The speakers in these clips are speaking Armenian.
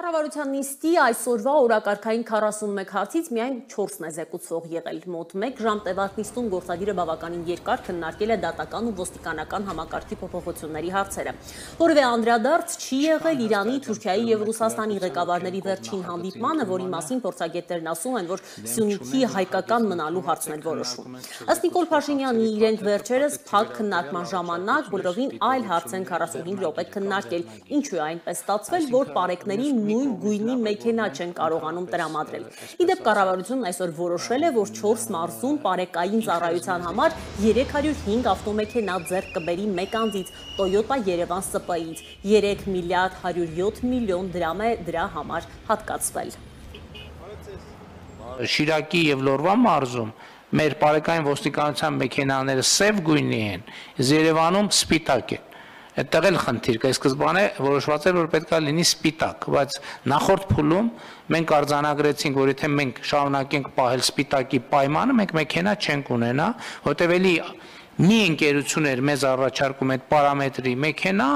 Կառավարության նիստի այսօրվա օրակարգային 41 հարցից միայն 4-ն է զեկուցող եղել։ Մոտ 1 ժամ տևած նիստում գործադիրը բավականին երկար քննարկել է դատական ու ոստիկանական համակարգի փոփոխությունների հարցերը։ Որևէ անդրադարձ չի եղել Իրանի, Թուրքիայի եւ Ռուսաստանի ղեկավարների վերջին հանդիպմանը, որի մասին փորձագետներն ասում են, որ Սյունիքի հայկական մնալու հարցն էր որոշվում։ Ըստ Նիկոլ Փաշինյանի իրենք վերջերս փակ քննարկման ժամանակ բոլորովին այլ հարց են 45 րոպե քննարկել։ Ինչու է այնպես ստացվել, որ պարեկների նույն գույնի մեքենա չեն կարողանում տրամադրել։ Իդեպ կառավարությունն այսօր որոշել է, որ 4 մարզում պարեկային ծառայության համար 305 ավտոմեքենա ձեռք կբերի մեկ անձից Toyota Yerevan SP-ից 3 միլիարդ 107 միլիոն դրամ է դրա համար հատկացվել։ Շիրակի եւ Լորվա մարզում մեր բարեկային ոստիկանության մեքենաները սև գույնի են, Երևանում սպիտակ են։ Այդտեղ էլ խնդիր կա, սկզբանե որոշված էր որ պետքա լինի սպիտակ, բայց նախորդ փուլում մենք արձանագրեցինք, որ եթե մենք շարունակենք պահել սպիտակի պայմանը, մենք մեքենա չենք ունենա, որտեղ էլի մի ընկերություն էր մեզ առաջարկում այդ պարամետրի մեքենա,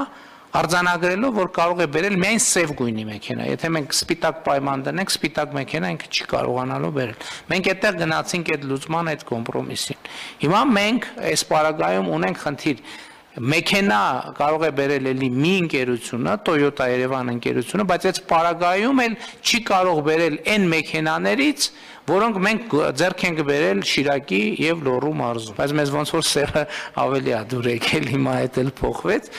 արձանագրելով, որ կարող է բերել միայն սև գույնի մեքենա։ Եթե մենք սպիտակ պայման դնենք, սպիտակ մեքենա ինքը չի կարողանալու բերել։ Մենք այդտեղ գնացինք այդ լուծման այդ կոմպրոմիսին։ Հիմա մենք այս պարագայում ունենք խնդիր մեքենա կարող է բերել էլի մի ընկերությունը, Toyota Yerevan ընկերությունը, բայց այդ պարագայում էլ չի կարող բերել այն մեքենաներից, որոնք մենք ձեռք ենք բերել Շիրակի եւ Լոռու մարզում։ Բայց մեզ ոնց որ սերը ավելի ա դուր եկել, հիմա այդ էլ փոխվեց։